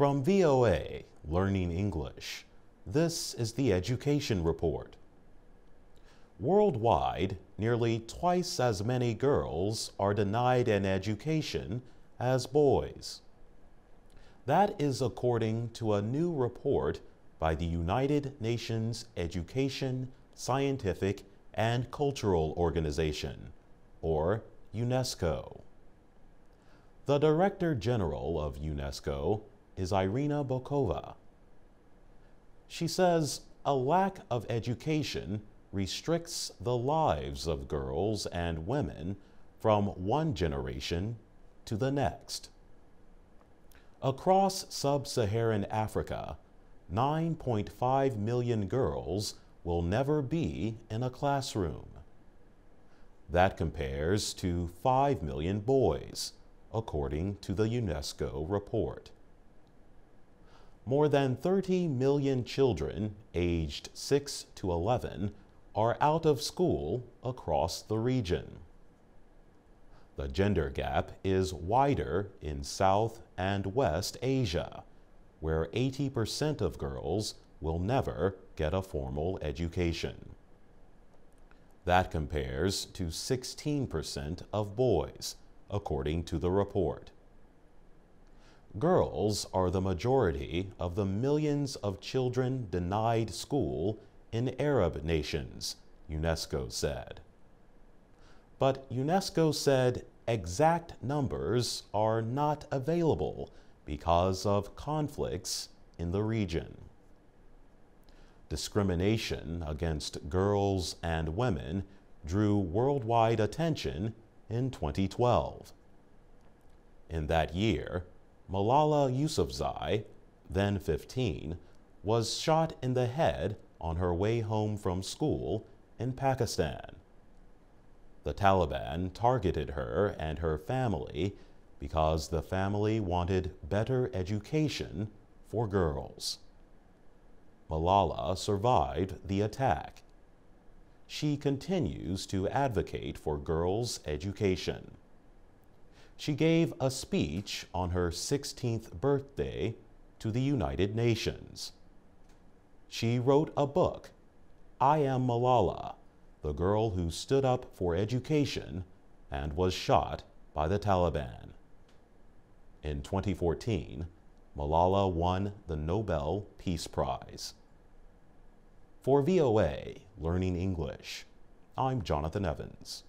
From VOA, Learning English, this is the Education Report. Worldwide, nearly twice as many girls are denied an education as boys. That is according to a new report by the United Nations Education, Scientific, and Cultural Organization, or UNESCO. The Director General of UNESCO is Irina Bokova. She says a lack of education restricts the lives of girls and women from one generation to the next. Across sub Saharan Africa, 9.5 million girls will never be in a classroom. That compares to 5 million boys, according to the UNESCO report. More than 30 million children aged 6 to 11 are out of school across the region. The gender gap is wider in South and West Asia, where 80% of girls will never get a formal education. That compares to 16% of boys, according to the report. Girls are the majority of the millions of children denied school in Arab nations, UNESCO said. But UNESCO said exact numbers are not available because of conflicts in the region. Discrimination against girls and women drew worldwide attention in 2012. In that year, Malala Yousafzai, then 15, was shot in the head on her way home from school in Pakistan. The Taliban targeted her and her family because the family wanted better education for girls. Malala survived the attack. She continues to advocate for girls' education. She gave a speech on her 16th birthday to the United Nations. She wrote a book, I Am Malala, the girl who stood up for education and was shot by the Taliban. In 2014, Malala won the Nobel Peace Prize. For VOA Learning English, I'm Jonathan Evans.